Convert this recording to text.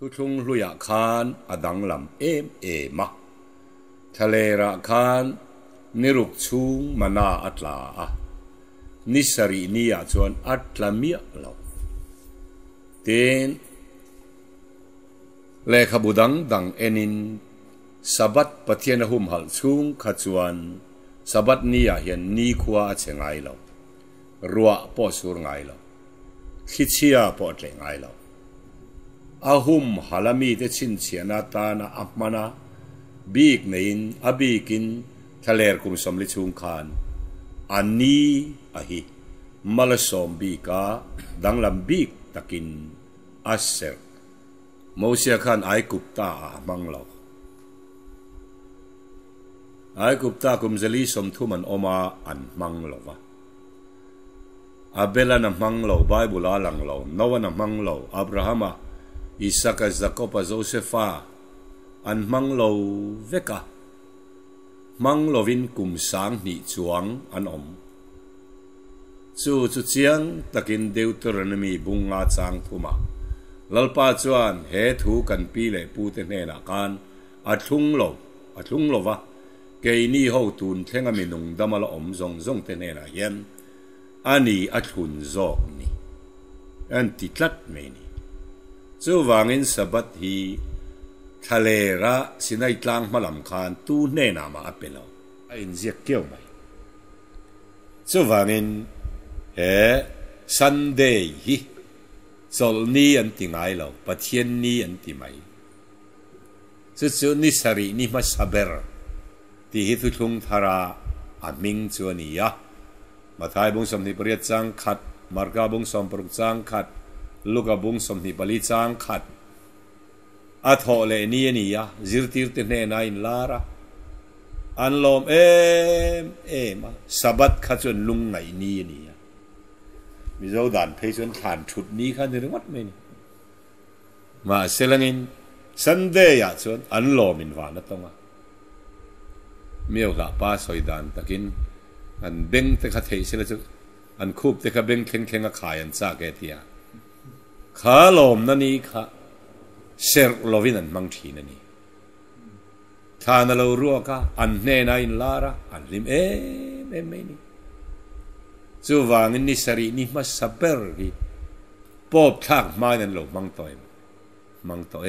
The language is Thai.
ทุทุงลุยคานอดังลำเอมเอมะทะเลระคานนิรุกชุงมานาอัตลานิสรีนียจวนอัตลามียลาเตนเลขบุดังดังเอนินสับัดปะเทียนหุมหัลชุงขจวนสับัดนียเห็นนีขวาเชงไงลารัวปอสูรไงลาคิดเชียปอดเลงไงลา อาหุมฮัลามีเตชินเชียนาตานาอัมมานาบีกเนินอบีกินทะเลกุมส มลิชุงคานอันนี้อหิมาลสมบีกาดังลำบีกตะกินอัสเซร์โมเสียขันไอกุปตามังลาไอกุปตากุมเซลีสมทุมัน จูวางินสบัดฮีทะเลระสินไอตลางมาลำคานตูเนนามาอเป็นเราไอินเสียเกี่ยวไหมจูวางินเอซันเดย์ฮีจอนี่อันติไงเราปะเทียนนี่อันติไหมสุดสุดนิสรีนี่มาสเบร์ที่ฮิตุทุงทาราอามิงจวนียะมาทายบุงสมนิปริยจังคัดมาร์กาบุงสมปรุกจังคัด ลูกบุงสมนิปลิจางขัดอัทโเลนีนี่ยะจิรติรติเนนายนลาระอันลมเอ็มเอ็มสับัดขจนลุงไงนี่นี่ยะมีเจ้าด่านเพชรฐานชุดนี้ขันถึงวัดไม่นี่มาเซลังินสันเดียจนอันลมินวานัตงะเมียวละป้าสอยดานตะกินอันเบ่งตะขัดเทเสลจุอันคูบตะขับเบ่งเข่งเข่งขายอันซาเกตีย ขาลมนั่นนี่ค่ะเซอร์โลวินันมังทีนั่นนี่ทานเรารู้ก็อันเนนายลาระอันลิมเอเมเมนี่จูวางนิสรีนี่มาสับเปอร์กีปอบทักมานั่นโลมังตอยมังตัวเอ